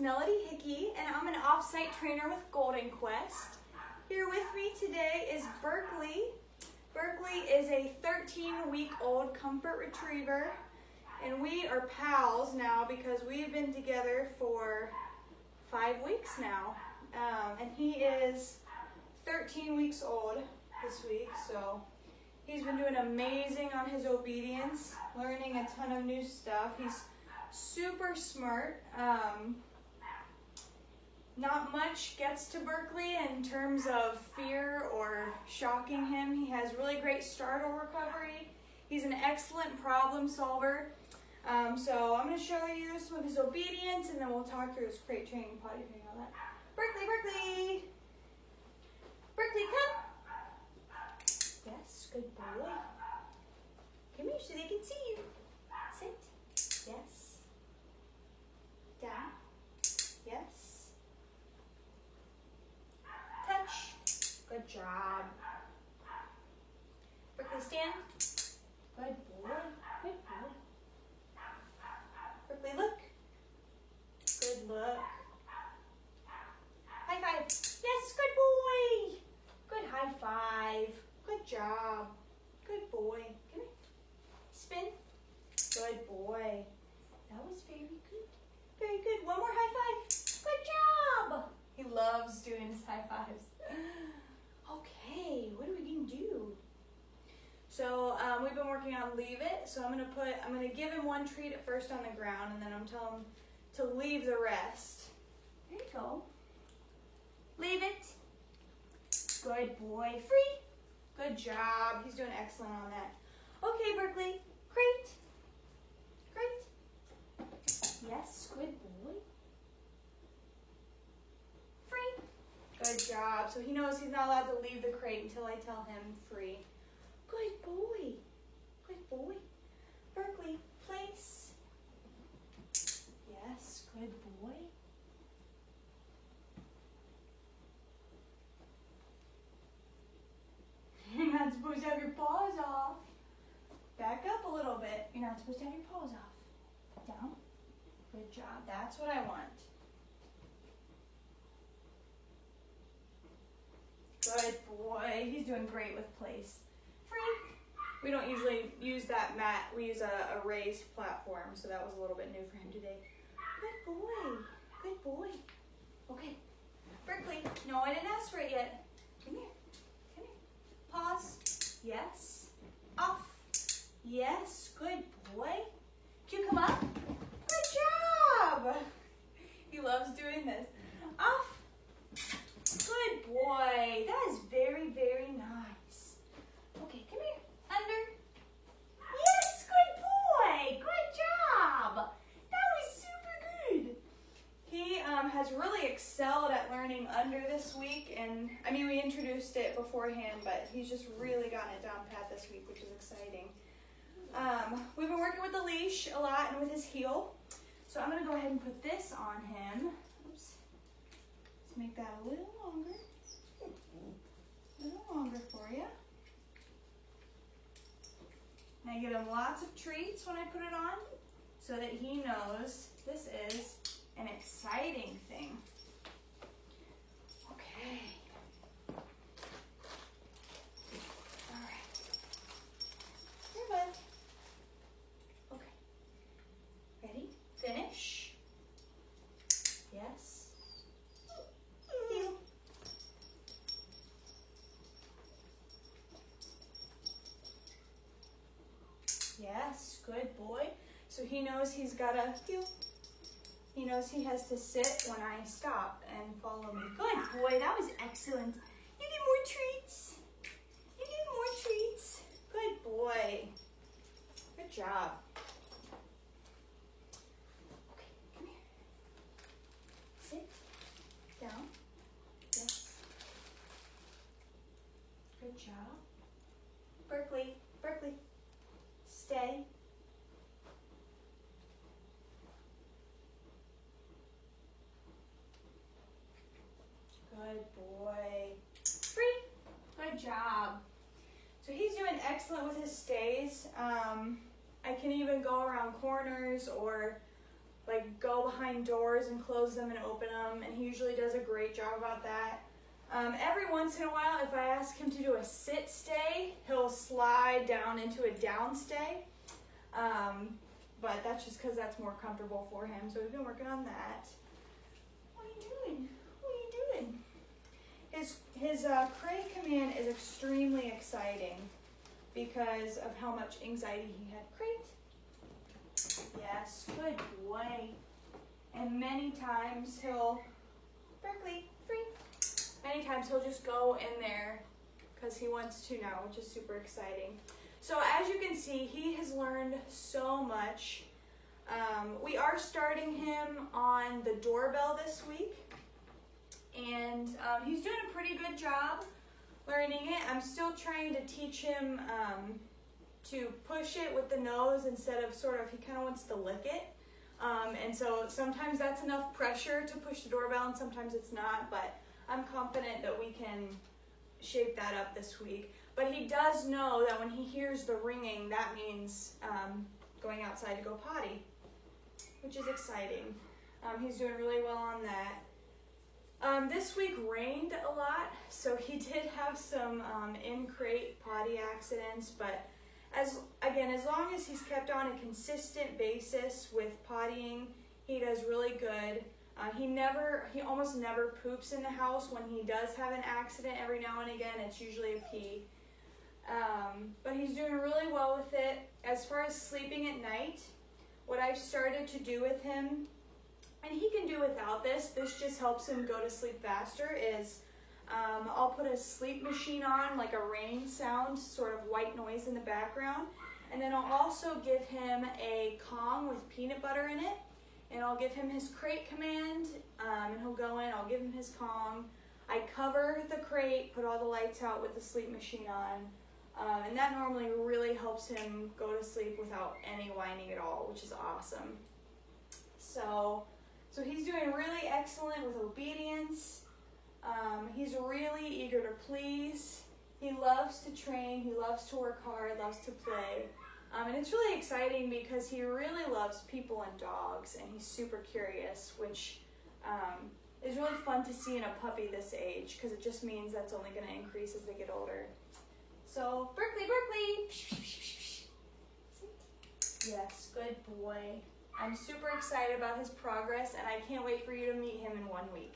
Melody Hickey, and I'm an off-site trainer with Golden Quest. Here with me today is Berkeley. Berkeley is a 13-week-old comfort retriever, and we are pals now because we've been together for five weeks now. Um, and he is 13 weeks old this week, so he's been doing amazing on his obedience, learning a ton of new stuff. He's super smart. Um, not much gets to Berkeley in terms of fear or shocking him. He has really great startle recovery. He's an excellent problem solver. Um, so I'm going to show you some of his obedience and then we'll talk through his crate training, potty training, all that. Berkeley, Berkeley! Berkeley, come! Yes, good boy. Come here so they can see you. Sit. Yes. Down. Yes. Touch. Good job. Berkeley, stand. Good boy. Good boy. Berkeley, look. Good look. High five. Yes, good boy. Good high five. Good job. Good boy. Come here. Spin. Good boy. That was very good. Very good. One more high five. Good job. He loves doing his high fives. Okay, what are we gonna do? So um, we've been working on leave it. So I'm gonna put, I'm gonna give him one treat at first on the ground, and then I'm telling him to leave the rest. There you go. Leave it. Good boy. Free. Good job. He's doing excellent on that. Okay, Berkeley. Great. Great. Yes, good boy. Free. Good job. So he knows he's not allowed to leave the crate until I tell him free. Good boy. Good boy. Berkeley, place. Yes, good boy. You're not supposed to have your paws off. Back up a little bit. You're not supposed to have your paws off. Down. Good job. That's what I want. Good boy. He's doing great with place. We don't usually use that mat. We use a, a raised platform, so that was a little bit new for him today. Good boy. Good boy. Okay. Berkeley. No, I didn't ask for it yet. Come here. Come here. Pause. Yes. Off. Yes. Good boy. Can you come up? Good job. He loves doing this. Off. Good boy. That is very, very nice. Okay, come here. Under. Yes, good boy. Good job. That was super good. He um, has really excelled at learning under this week, and I mean, we introduced it beforehand, but he's just really gotten it down pat this week, which is exciting. Um, we've been working with the leash a lot and with his heel, so I'm going to go ahead and put this on him. Oops. Let's make that a little longer. A little longer for you. And I give him lots of treats when I put it on so that he knows this is an exciting thing. Okay. All right. Here, bud. Okay. Ready? Finish. Yes. Yes, good boy. So he knows he's got to heel. He knows he has to sit when I stop and follow me. Good boy, that was excellent. You get more treats. You get more treats. Good boy. Good job. Okay, come here. Sit. Down. Yes. Good job. Berkeley, Berkeley. Stay. Good boy. Free. Good job. So he's doing excellent with his stays. Um, I can even go around corners or like go behind doors and close them and open them, and he usually does a great job about that. Um, every once in a while, if I ask him to do a sit stay, he'll slide down into a down stay. Um, but that's just because that's more comfortable for him. So we've been working on that. What are you doing? What are you doing? His his uh, command is extremely exciting because of how much anxiety he had. Crate. Yes, good boy. And many times he'll Berkeley free. Many times he'll just go in there because he wants to now, which is super exciting. So as you can see, he has learned so much. Um, we are starting him on the doorbell this week, and um, he's doing a pretty good job learning it. I'm still trying to teach him um, to push it with the nose instead of sort of, he kind of wants to lick it. Um, and so sometimes that's enough pressure to push the doorbell, and sometimes it's not, but I'm confident that we can shape that up this week. But he does know that when he hears the ringing, that means um, going outside to go potty, which is exciting. Um, he's doing really well on that. Um, this week rained a lot, so he did have some um, in crate potty accidents, but as again, as long as he's kept on a consistent basis with pottying, he does really good. Uh, he never, he almost never poops in the house. When he does have an accident, every now and again, it's usually a pee. Um, but he's doing really well with it. As far as sleeping at night, what I've started to do with him, and he can do without this, this just helps him go to sleep faster, is um, I'll put a sleep machine on, like a rain sound, sort of white noise in the background. And then I'll also give him a Kong with peanut butter in it. And I'll give him his crate command, um, and he'll go in, I'll give him his Kong. I cover the crate, put all the lights out with the sleep machine on. Um, and that normally really helps him go to sleep without any whining at all, which is awesome. So, so he's doing really excellent with obedience. Um, he's really eager to please. He loves to train. He loves to work hard. Loves to play. Um, and it's really exciting because he really loves people and dogs, and he's super curious, which um, is really fun to see in a puppy this age because it just means that's only going to increase as they get older. So, Berkeley, Berkeley. Yes, good boy. I'm super excited about his progress and I can't wait for you to meet him in one week.